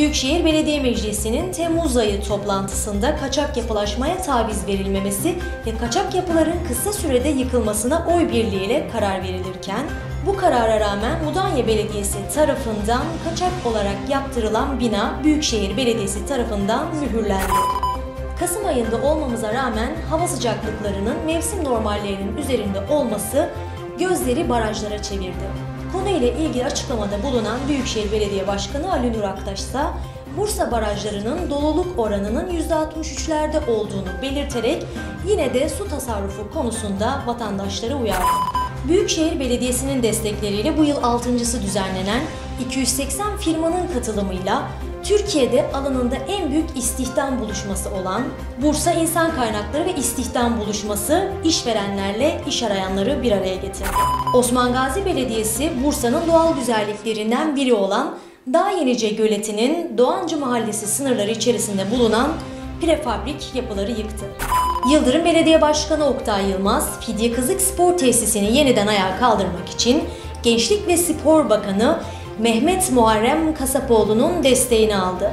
Büyükşehir Belediye Meclisi'nin Temmuz ayı toplantısında kaçak yapılaşmaya taviz verilmemesi ve kaçak yapıların kısa sürede yıkılmasına oy birliğiyle karar verilirken, bu karara rağmen Mudanya Belediyesi tarafından kaçak olarak yaptırılan bina Büyükşehir Belediyesi tarafından mühürlendi. Kasım ayında olmamıza rağmen hava sıcaklıklarının mevsim normallerinin üzerinde olması gözleri barajlara çevirdi. Konuyla ilgili açıklamada bulunan Büyükşehir Belediye Başkanı Ali Nur Aktaş ise Bursa barajlarının doluluk oranının %63'lerde olduğunu belirterek yine de su tasarrufu konusunda vatandaşları uyardı. Büyükşehir Belediyesi'nin destekleriyle bu yıl altıncısı düzenlenen 280 firmanın katılımıyla Türkiye'de alanında en büyük istihdam buluşması olan Bursa İnsan Kaynakları ve İstihdam Buluşması işverenlerle iş arayanları bir araya getirdi. Osman Gazi Belediyesi Bursa'nın doğal güzelliklerinden biri olan Dağ Yenice Göleti'nin Doğancı Mahallesi sınırları içerisinde bulunan prefabrik yapıları yıktı. Yıldırım Belediye Başkanı Oktay Yılmaz, Fidye Kızık Spor Tesisini yeniden ayağa kaldırmak için Gençlik ve Spor Bakanı Mehmet Muharrem Kasapoğlu'nun desteğini aldı.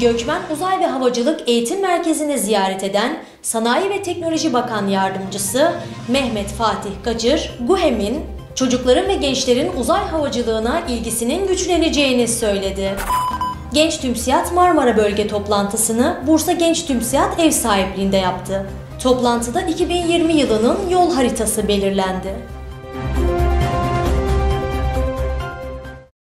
Gökmen Uzay ve Havacılık Eğitim Merkezi'ni ziyaret eden Sanayi ve Teknoloji Bakan Yardımcısı Mehmet Fatih Gacır, GUHEM'in çocukların ve gençlerin uzay havacılığına ilgisinin güçleneceğini söyledi. Genç Tümsiyat Marmara Bölge toplantısını Bursa Genç Tümsiyat ev sahipliğinde yaptı. Toplantıda 2020 yılının yol haritası belirlendi.